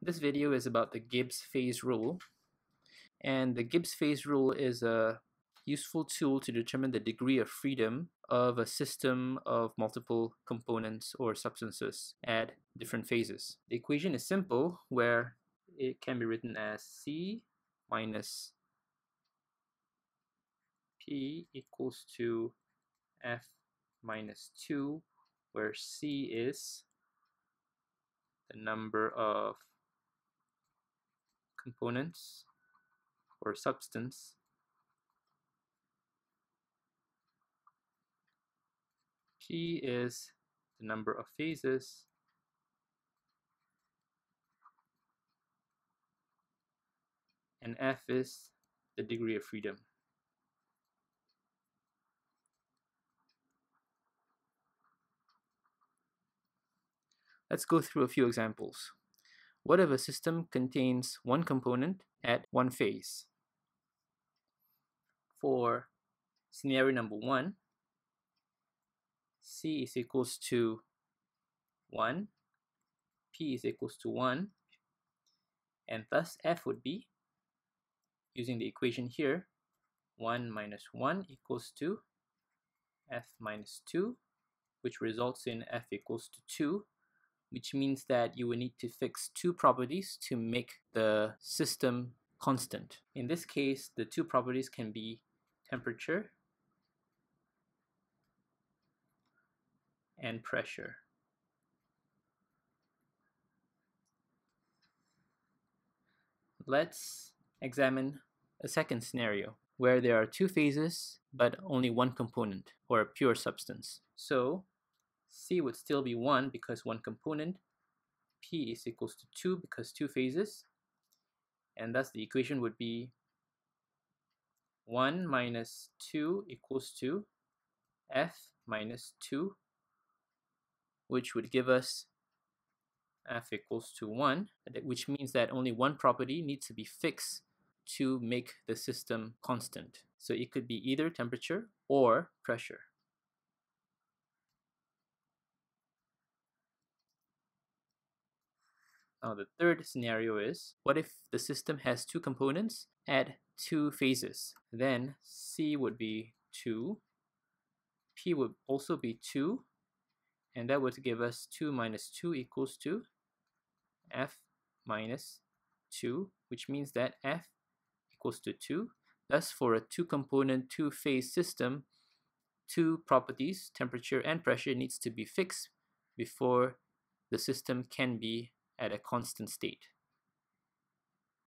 This video is about the Gibbs phase rule. And the Gibbs phase rule is a useful tool to determine the degree of freedom of a system of multiple components or substances at different phases. The equation is simple where it can be written as C minus P equals to F minus 2 where C is the number of components or substance P is the number of phases and F is the degree of freedom. Let's go through a few examples. What if a system contains one component at one phase? For scenario number one, C is equals to 1, P is equals to 1, and thus F would be, using the equation here, 1 minus 1 equals to F minus 2, which results in F equals to 2, which means that you will need to fix two properties to make the system constant. In this case, the two properties can be temperature and pressure. Let's examine a second scenario where there are two phases but only one component or a pure substance. So C would still be 1 because one component, P is equals to 2 because two phases, and thus the equation would be 1 minus 2 equals to F minus 2, which would give us F equals to 1, which means that only one property needs to be fixed to make the system constant. So it could be either temperature or pressure. Now the third scenario is, what if the system has two components at two phases? Then C would be 2, P would also be 2, and that would give us 2 minus 2 equals to F minus 2, which means that F equals to 2. Thus, for a two-component, two-phase system, two properties, temperature and pressure, needs to be fixed before the system can be at a constant state.